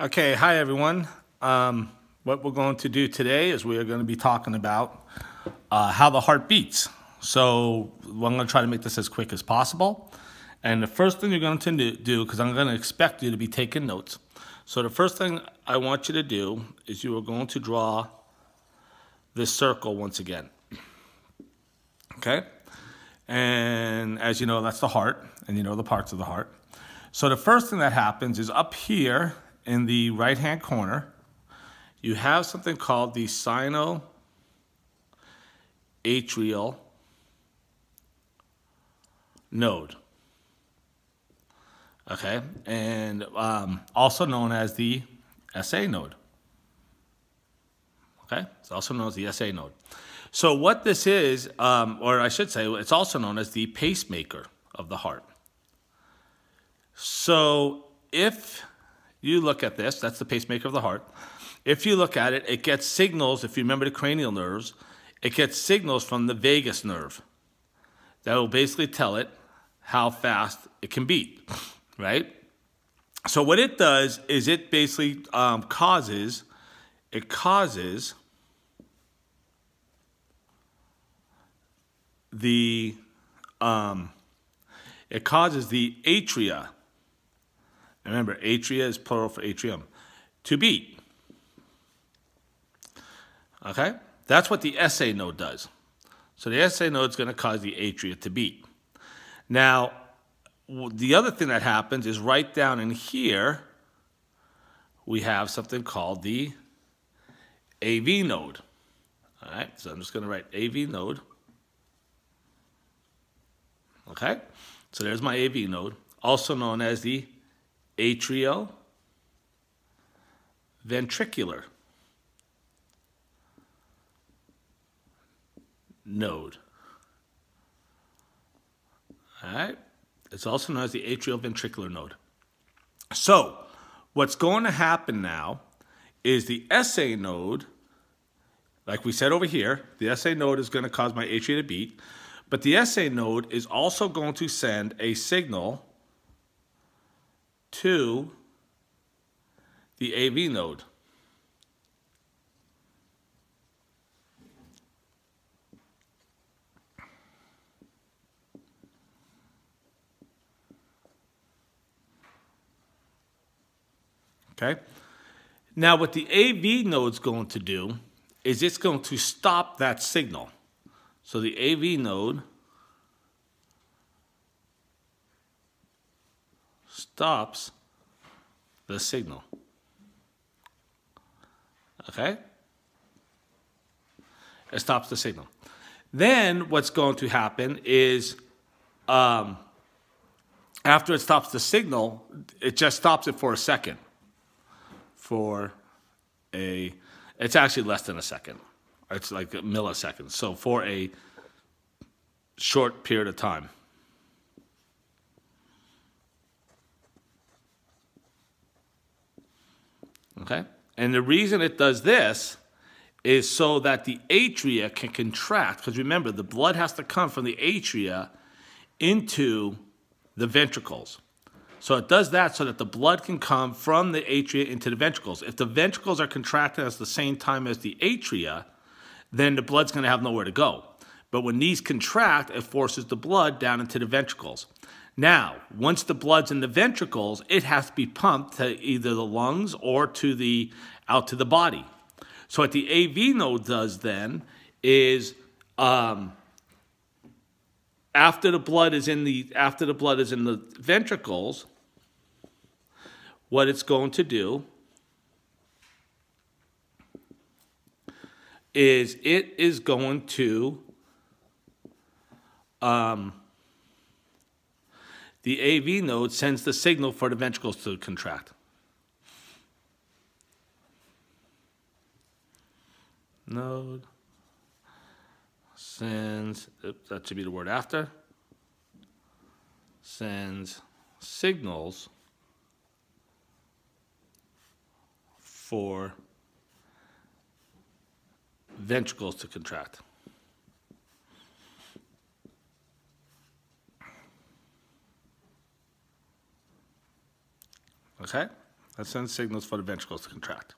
Okay, hi everyone. Um, what we're going to do today is we are going to be talking about uh, how the heart beats. So I'm going to try to make this as quick as possible. And the first thing you're going to do, because I'm going to expect you to be taking notes. So the first thing I want you to do is you are going to draw this circle once again. Okay? And as you know, that's the heart, and you know the parts of the heart. So the first thing that happens is up here in the right-hand corner, you have something called the sinoatrial node. Okay, and um, also known as the SA node. Okay, it's also known as the SA node. So what this is, um, or I should say, it's also known as the pacemaker of the heart. So if you look at this, that's the pacemaker of the heart. If you look at it, it gets signals, if you remember the cranial nerves, it gets signals from the vagus nerve that will basically tell it how fast it can beat, right? So what it does is it basically um, causes, it causes the, um, it causes the atria Remember, atria is plural for atrium. To beat. Okay? That's what the SA node does. So the SA node is going to cause the atria to beat. Now, the other thing that happens is right down in here, we have something called the AV node. All right, so I'm just going to write AV node. Okay, so there's my AV node, also known as the atrial ventricular node. All right. It's also known as the atrioventricular node. So, what's going to happen now is the SA node, like we said over here, the SA node is going to cause my atria to beat, but the SA node is also going to send a signal to the AV node. Okay? Now, what the AV node is going to do is it's going to stop that signal. So the AV node stops the signal. Okay? It stops the signal. Then what's going to happen is um, after it stops the signal, it just stops it for a second. For a, it's actually less than a second. It's like milliseconds. So for a short period of time. Okay? And the reason it does this is so that the atria can contract. Because remember, the blood has to come from the atria into the ventricles. So it does that so that the blood can come from the atria into the ventricles. If the ventricles are contracted at the same time as the atria, then the blood's going to have nowhere to go. But when these contract, it forces the blood down into the ventricles. Now, once the blood's in the ventricles, it has to be pumped to either the lungs or to the out to the body. So what the AV node does then is um, after the blood is in the after the blood is in the ventricles, what it's going to do is it is going to um, the AV node sends the signal for the ventricles to contract. Node sends, oops, that should be the word after, sends signals for ventricles to contract. Okay? That sends signals for the ventricles to contract.